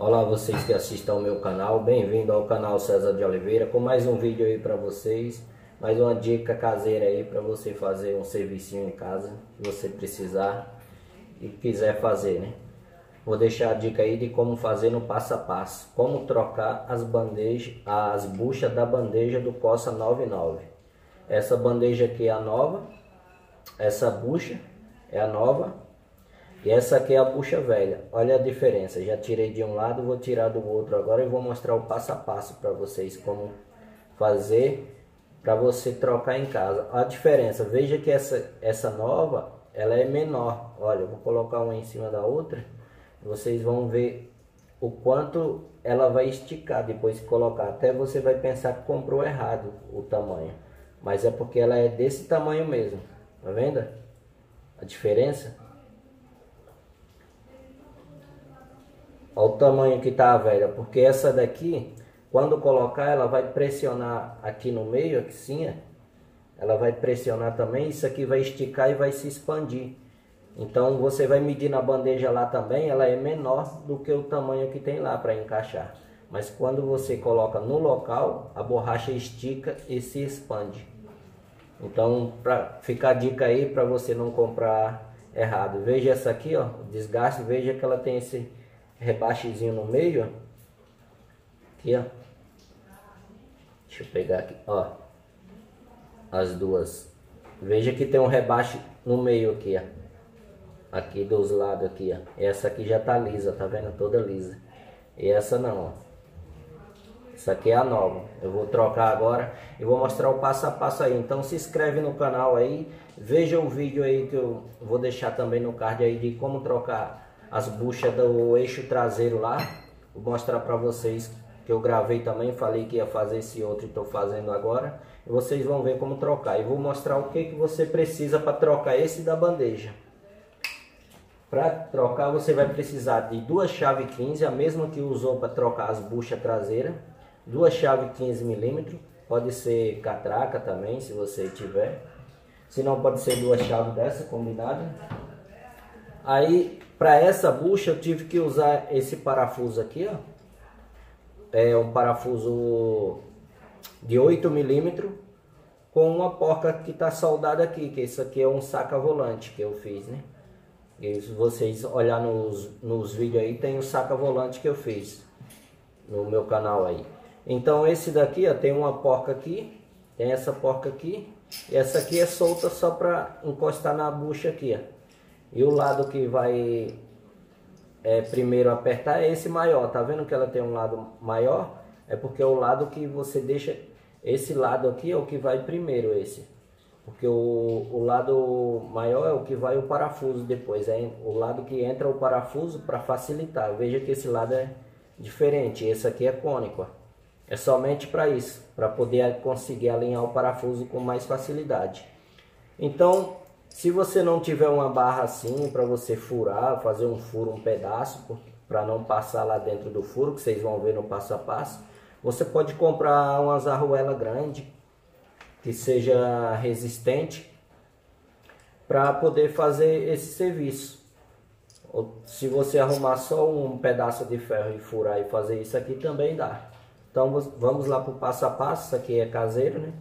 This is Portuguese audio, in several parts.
Olá vocês que assistem ao meu canal, bem-vindo ao canal César de Oliveira com mais um vídeo aí para vocês, mais uma dica caseira aí para você fazer um serviço em casa que você precisar e quiser fazer, né? Vou deixar a dica aí de como fazer no passo a passo, como trocar as bandejas, as buchas da bandeja do Coça 99. Essa bandeja aqui é a nova, essa bucha é a nova e essa aqui é a bucha velha. Olha a diferença. Já tirei de um lado, vou tirar do outro agora e vou mostrar o passo a passo para vocês como fazer para você trocar em casa. A diferença, veja que essa essa nova, ela é menor. Olha, vou colocar uma em cima da outra. Vocês vão ver o quanto ela vai esticar depois de colocar. Até você vai pensar que comprou errado o tamanho. Mas é porque ela é desse tamanho mesmo. Tá vendo? A diferença? Olha o tamanho que tá a velha, porque essa daqui, quando colocar, ela vai pressionar aqui no meio, aqui sim, ela vai pressionar também, isso aqui vai esticar e vai se expandir. Então você vai medir na bandeja lá também, ela é menor do que o tamanho que tem lá para encaixar. Mas quando você coloca no local, a borracha estica e se expande. Então, para ficar dica aí para você não comprar errado. Veja essa aqui, ó, desgaste, veja que ela tem esse rebaixezinho no meio, ó. Aqui, ó. Deixa eu pegar aqui, ó. As duas. Veja que tem um rebaixo no meio aqui, ó. Aqui dos lados aqui, ó. Essa aqui já tá lisa, tá vendo? Toda lisa. E essa não, ó. Essa aqui é a nova. Eu vou trocar agora e vou mostrar o passo a passo aí. Então se inscreve no canal aí. Veja o vídeo aí que eu vou deixar também no card aí de como trocar as buchas do eixo traseiro lá. Vou mostrar para vocês que eu gravei também, falei que ia fazer esse outro e estou fazendo agora. E vocês vão ver como trocar. E vou mostrar o que, que você precisa para trocar esse da bandeja. Para trocar você vai precisar de duas chaves 15, a mesma que usou para trocar as buchas traseiras. Duas chaves 15 milímetros, pode ser catraca também, se você tiver. Se não, pode ser duas chaves dessa, combinada. Aí para essa bucha eu tive que usar esse parafuso aqui, ó. É um parafuso de 8 milímetros com uma porca que está soldada aqui, que isso aqui é um saca volante que eu fiz, né? E se vocês olhar nos, nos vídeos aí, tem o saca volante que eu fiz no meu canal aí. Então esse daqui, ó, tem uma porca aqui, tem essa porca aqui, e essa aqui é solta só para encostar na bucha aqui, ó. E o lado que vai é, primeiro apertar é esse maior. Tá vendo que ela tem um lado maior? É porque é o lado que você deixa... Esse lado aqui é o que vai primeiro, esse. Porque o, o lado maior é o que vai o parafuso depois. É o lado que entra o parafuso para facilitar. Veja que esse lado é diferente. Esse aqui é cônico. É somente para isso. Para poder conseguir alinhar o parafuso com mais facilidade. Então, se você não tiver uma barra assim para você furar, fazer um furo, um pedaço, para não passar lá dentro do furo, que vocês vão ver no passo a passo, você pode comprar umas arruela grande, que seja resistente, para poder fazer esse serviço. Ou, se você arrumar só um pedaço de ferro e furar e fazer isso aqui também dá. Então vamos lá para o passo a passo, isso aqui é caseiro, né?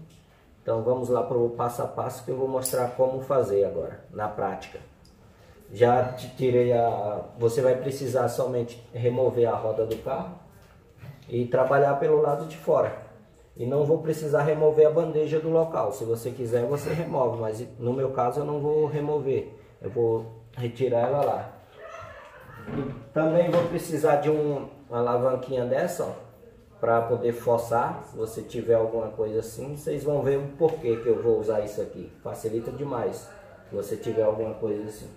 Então vamos lá para o passo a passo que eu vou mostrar como fazer agora, na prática. Já tirei a... Você vai precisar somente remover a roda do carro e trabalhar pelo lado de fora. E não vou precisar remover a bandeja do local. Se você quiser, você remove, mas no meu caso eu não vou remover. Eu vou retirar ela lá. E também vou precisar de um, uma alavanquinha dessa, ó para poder forçar, se você tiver alguma coisa assim, vocês vão ver o porquê que eu vou usar isso aqui. Facilita demais, se você tiver alguma coisa assim.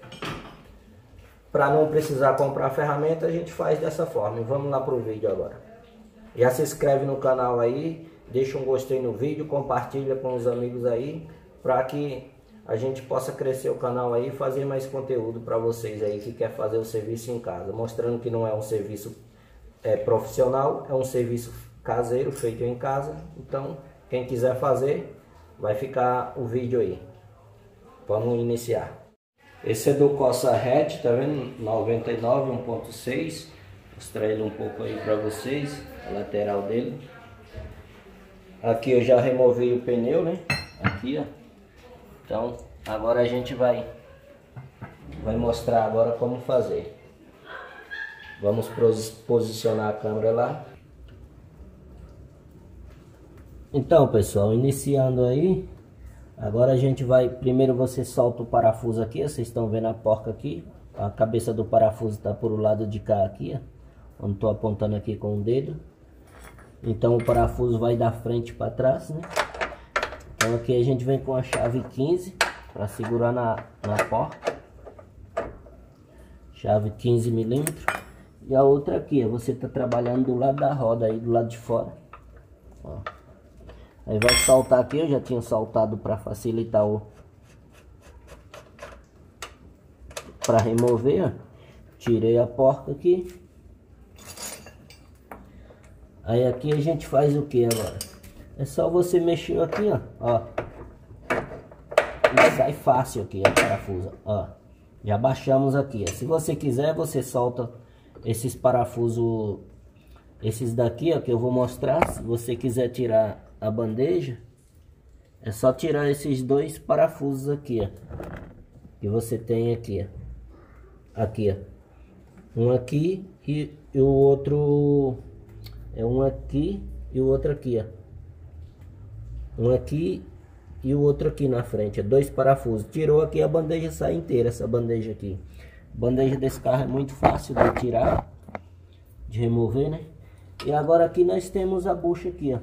Para não precisar comprar ferramenta, a gente faz dessa forma. Vamos lá para o vídeo agora. Já se inscreve no canal aí, deixa um gostei no vídeo, compartilha com os amigos aí, para que a gente possa crescer o canal aí e fazer mais conteúdo para vocês aí que quer fazer o serviço em casa, mostrando que não é um serviço é profissional, é um serviço caseiro feito em casa. Então, quem quiser fazer, vai ficar o vídeo aí. Vamos iniciar. Esse é do Cossa Hatch, tá vendo? 99 1.6. mostrar ele um pouco aí para vocês, a lateral dele. Aqui eu já removei o pneu, né? Aqui, ó. Então, agora a gente vai vai mostrar agora como fazer. Vamos posicionar a câmera lá. Então, pessoal, iniciando aí, agora a gente vai, primeiro você solta o parafuso aqui, vocês estão vendo a porca aqui, a cabeça do parafuso está por o lado de cá aqui, ó, onde estou apontando aqui com o dedo. Então o parafuso vai da frente para trás, né? Então aqui a gente vem com a chave 15 para segurar na, na porta. Chave 15 milímetros. E a outra aqui, você está trabalhando do lado da roda aí, do lado de fora. Ó. Aí vai saltar aqui, eu já tinha saltado para facilitar o... Para remover, ó. Tirei a porca aqui. Aí aqui a gente faz o que agora? É só você mexer aqui, ó. ó. E sai fácil aqui a parafuso, ó. Já baixamos aqui. Ó. Se você quiser, você solta esses parafusos, esses daqui, ó, que eu vou mostrar. Se você quiser tirar a bandeja, é só tirar esses dois parafusos aqui, ó. Que você tem aqui, ó. Aqui, ó. Um aqui e, e o outro é um aqui e o outro aqui, ó. Um aqui e o outro aqui na frente, é dois parafusos. Tirou aqui a bandeja sai inteira, essa bandeja aqui. Bandeja desse carro é muito fácil de tirar, de remover, né? E agora aqui nós temos a bucha aqui, ó.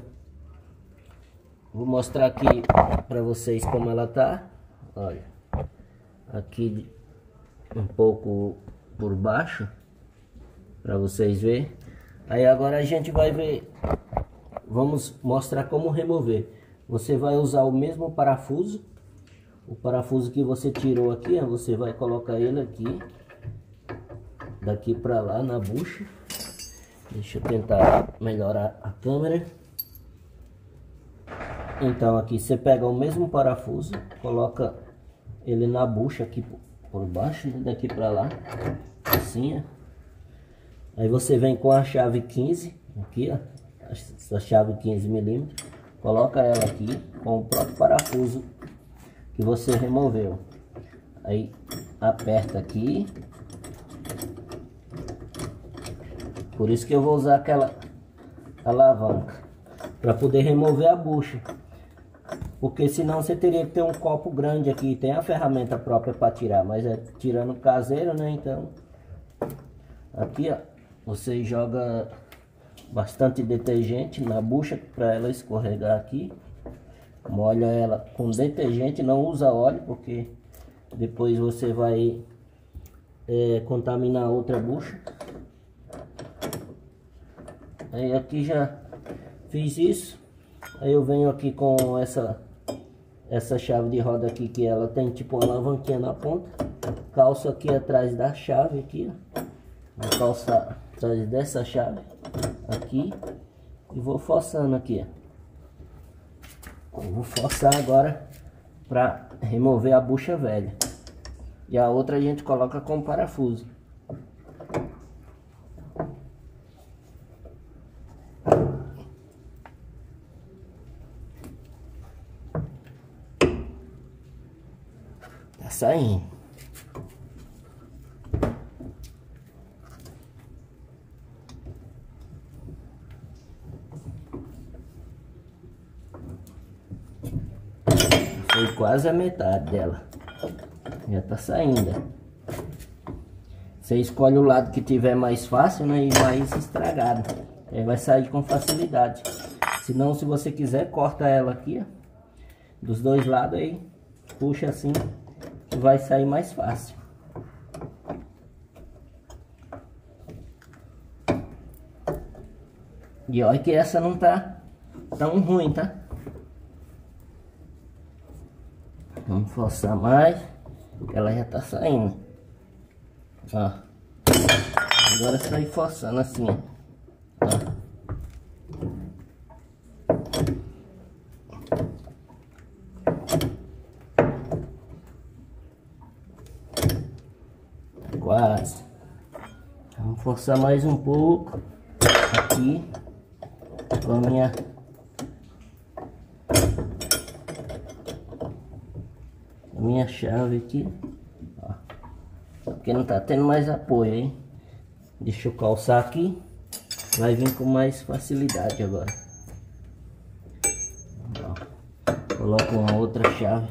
Vou mostrar aqui para vocês como ela tá. Olha, aqui um pouco por baixo, para vocês verem. Aí agora a gente vai ver, vamos mostrar como remover. Você vai usar o mesmo parafuso, o parafuso que você tirou aqui, você vai colocar ele aqui, daqui para lá na bucha. Deixa eu tentar melhorar a câmera. Então aqui você pega o mesmo parafuso, coloca ele na bucha aqui por baixo, né, daqui para lá, assim, ó. Aí você vem com a chave 15, aqui ó, essa chave 15 milímetros, coloca ela aqui com o próprio parafuso que você removeu. Aí aperta aqui. Por isso que eu vou usar aquela alavanca para poder remover a bucha. Porque senão você teria que ter um copo grande aqui. Tem a ferramenta própria para tirar, mas é tirando caseiro, né? Então, aqui ó, você joga bastante detergente na bucha para ela escorregar aqui. Molha ela com detergente, não usa óleo porque depois você vai é, contaminar outra bucha. Aí aqui já fiz isso. Aí eu venho aqui com essa essa chave de roda aqui que ela tem tipo uma alavanquinha na ponta. Calço aqui atrás da chave aqui, ó. Vou calçar atrás dessa chave aqui e vou forçando aqui. Eu vou forçar agora para remover a bucha velha. E a outra a gente coloca com parafuso. Tá saindo. Foi quase a metade dela. Já tá saindo. Você escolhe o lado que tiver mais fácil, né? E mais estragado. Aí vai sair com facilidade. Se não, se você quiser, corta ela aqui, ó. Dos dois lados aí. Puxa assim. Vai sair mais fácil. E olha que essa não tá tão ruim, tá? Vamos forçar mais. Ela já tá saindo. Ó. Agora sai forçando assim, ó. Quase. Vamos reforçar mais um pouco aqui com a minha a minha chave aqui ó. porque não tá tendo mais apoio hein deixa eu calçar aqui vai vir com mais facilidade agora ó. coloco uma outra chave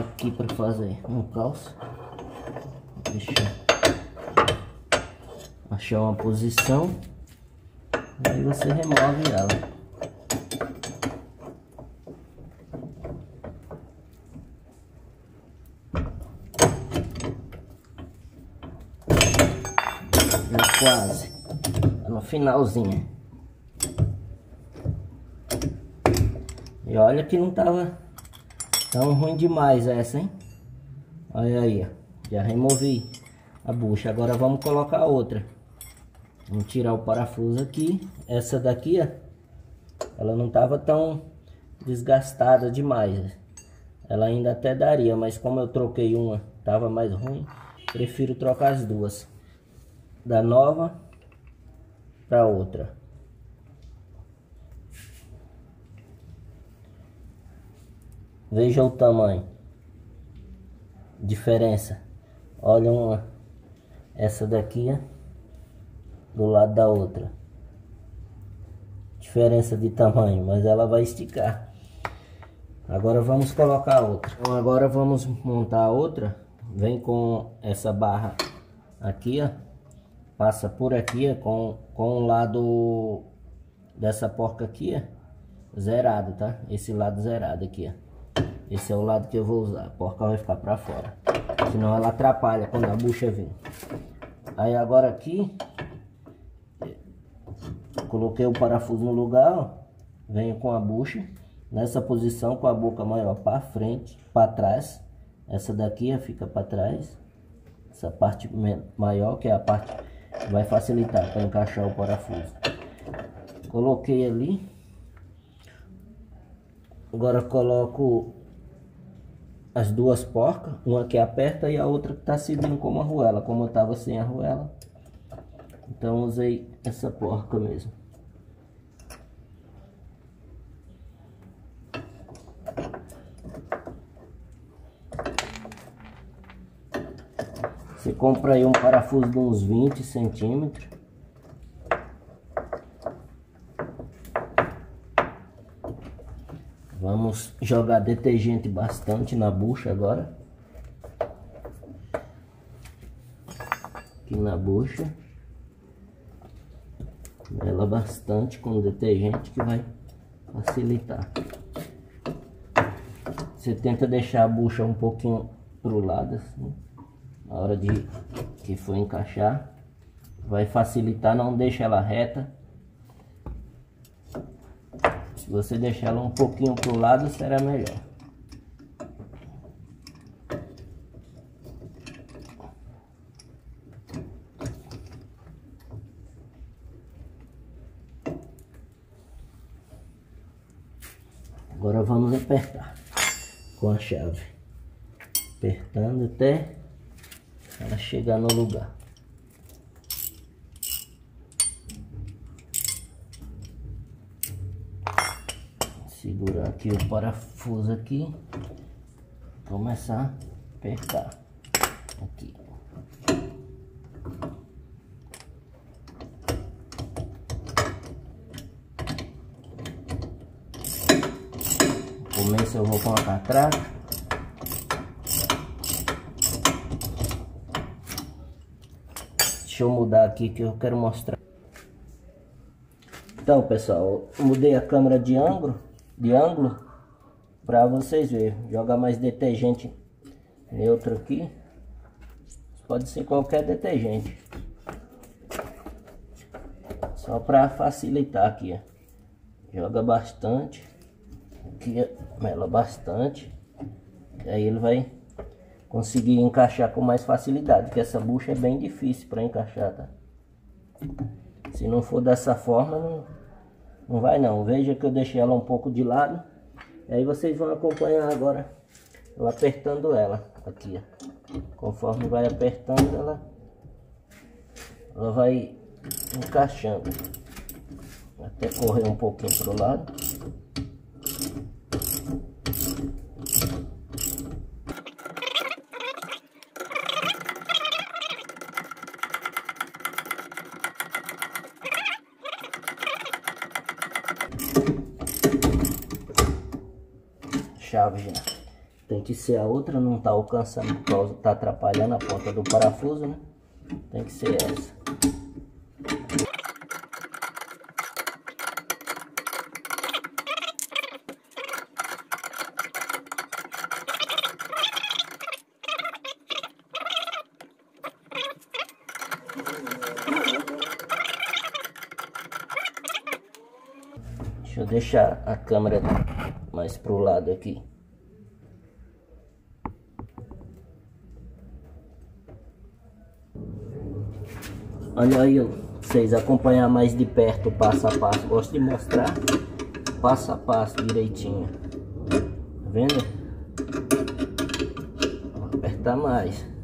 aqui para fazer um calço deixa eu achar uma posição aí você remove ela. Quase. Tá no finalzinho. E olha que não tava tão ruim demais essa hein? Olha aí ó. já removi a bucha. Agora vamos colocar outra Vamos tirar o parafuso aqui. Essa daqui, ó, ela não tava tão desgastada demais. Ela ainda até daria, mas como eu troquei uma, tava mais ruim, prefiro trocar as duas. Da nova para outra. Veja o tamanho. Diferença. Olha uma. Essa daqui, ó do lado da outra. Diferença de tamanho, mas ela vai esticar. Agora vamos colocar outra. Então agora vamos montar outra. Vem com essa barra aqui, ó. Passa por aqui, ó, com, com o lado dessa porca aqui, ó. Zerado, tá? Esse lado zerado aqui, ó. Esse é o lado que eu vou usar. A porca vai ficar pra fora. Senão ela atrapalha quando a bucha vem. Aí agora aqui, Coloquei o parafuso no lugar, ó. Venho com a bucha nessa posição com a boca maior para frente, para trás. Essa daqui fica para trás. Essa parte maior, que é a parte que vai facilitar para encaixar o parafuso. Coloquei ali. Agora coloco as duas porcas, uma que aperta e a outra que está servindo como arruela, como eu estava sem arruela. Então usei essa porca mesmo. Você compra aí um parafuso de uns 20 centímetros. Vamos jogar detergente bastante na bucha agora. Aqui na bucha. Ela bastante com detergente que vai facilitar. Você tenta deixar a bucha um pouquinho pro lado assim na hora de que for encaixar vai facilitar, não deixa ela reta. Se você deixar ela um pouquinho pro lado será melhor. Agora vamos apertar com a chave. Apertando até ela chegar no lugar. Segurar aqui o parafuso aqui. Começar a apertar aqui. começo eu vou colocar atrás Deixa eu mudar aqui que eu quero mostrar. Então, pessoal, mudei a câmera de ângulo, de ângulo, para vocês verem. Joga mais detergente neutro aqui. Pode ser qualquer detergente. Só para facilitar aqui, ó. Joga bastante. Aqui, mela bastante. E aí ele vai conseguir encaixar com mais facilidade, que essa bucha é bem difícil para encaixar, tá? Se não for dessa forma, não, não vai não. Veja que eu deixei ela um pouco de lado. E aí vocês vão acompanhar agora eu apertando ela aqui, ó. Conforme vai apertando ela, ela vai encaixando. Até correr um pouquinho pro lado. Chave já. Tem que ser a outra, não tá alcançando, tá atrapalhando a ponta do parafuso, né? Tem que ser essa. Deixa eu deixar a câmera mais pro lado aqui. Olha aí, vocês acompanhar mais de perto passo a passo. Gosto de mostrar passo a passo direitinho. Tá vendo? Vou apertar mais.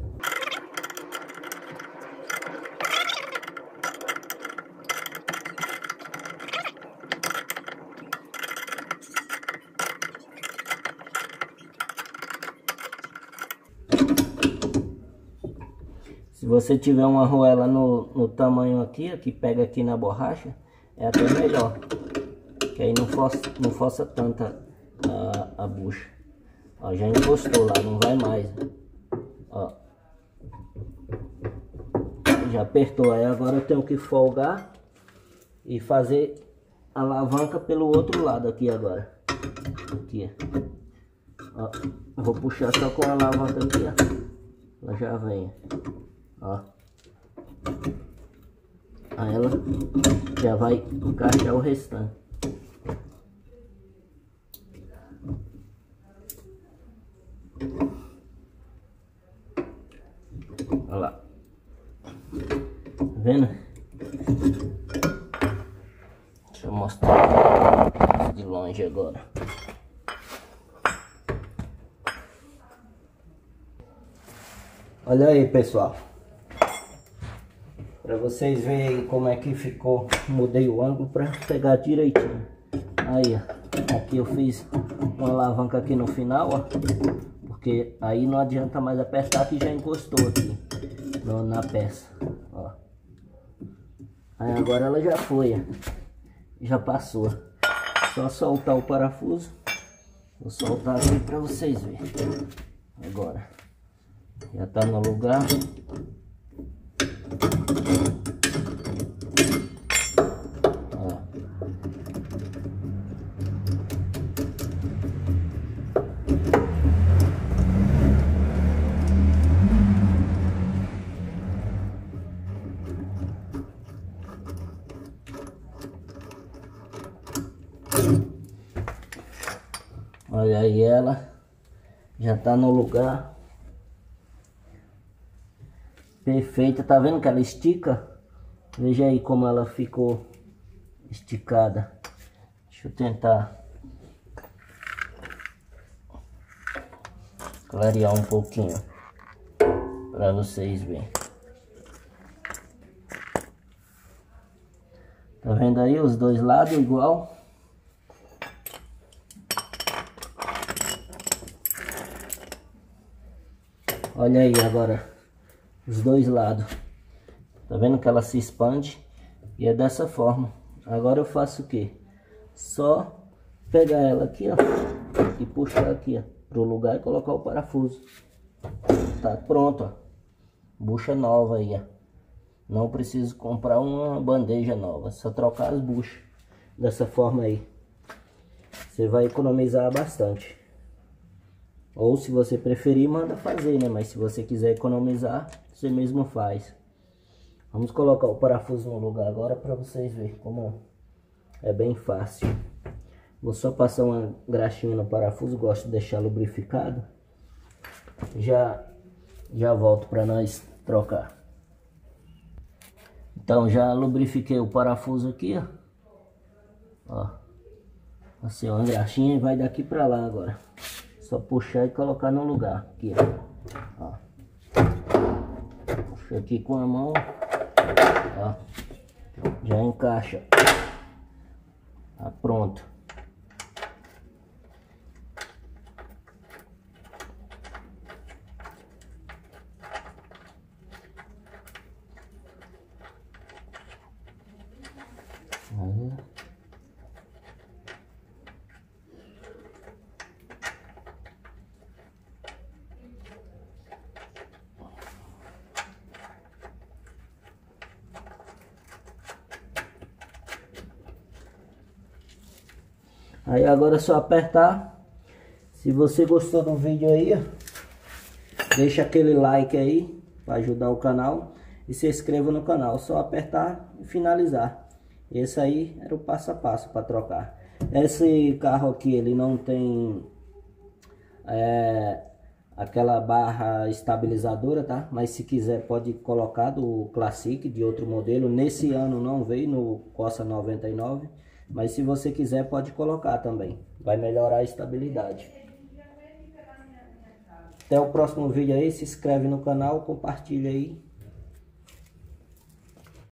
Se você tiver uma arruela no, no tamanho aqui, que pega aqui na borracha, é até melhor. Que aí não força, não força tanta a, a bucha. Ó, já encostou lá, não vai mais. Ó. Já apertou, aí agora eu tenho que folgar e fazer a alavanca pelo outro lado aqui agora. Aqui, ó. Vou puxar só com a alavanca aqui, ó. Ela já vem. Ó. Aí ela já vai encaixar o restante. Olha lá. Tá vendo? Deixa eu mostrar de longe agora. Olha aí, pessoal. Para vocês verem como é que ficou. Mudei o ângulo para pegar direitinho. Aí, ó. Aqui eu fiz uma alavanca aqui no final, ó. Porque aí não adianta mais apertar que já encostou aqui no, na peça, ó. Aí agora ela já foi, ó. Já passou. Só soltar o parafuso. Vou soltar aqui para vocês verem. Agora. Já tá no lugar. Tá no lugar perfeita, tá vendo que ela estica? Veja aí como ela ficou esticada. Deixa eu tentar clarear um pouquinho para vocês verem. Tá vendo aí os dois lados igual? Olha aí agora os dois lados. Tá vendo que ela se expande? E é dessa forma. Agora eu faço o que? Só pegar ela aqui, ó. E puxar aqui, ó. Pro lugar e colocar o parafuso. Tá pronto, ó. Bucha nova aí, ó. Não preciso comprar uma bandeja nova. Só trocar as buchas. Dessa forma aí. Você vai economizar bastante. Ou se você preferir, manda fazer, né? Mas se você quiser economizar, você mesmo faz. Vamos colocar o parafuso no lugar agora para vocês verem como é bem fácil. Vou só passar uma graxinha no parafuso, gosto de deixar lubrificado. Já, já volto para nós trocar. Então já lubrifiquei o parafuso aqui, ó. Ó. Assim, uma graxinha e vai daqui para lá agora. Só puxar e colocar no lugar. Aqui, ó. Puxa aqui com a mão. Ó, já encaixa. Tá pronto. Aí. Aí agora é só apertar. Se você gostou do vídeo aí, deixa aquele like aí para ajudar o canal e se inscreva no canal. Só apertar e finalizar. Esse aí era o passo a passo para trocar. Esse carro aqui ele não tem é, aquela barra estabilizadora, tá? Mas se quiser pode colocar do Classic de outro modelo. Nesse ano não veio no Costa 99 mas se você quiser, pode colocar também. Vai melhorar a estabilidade. Até o próximo vídeo aí. Se inscreve no canal, compartilha aí.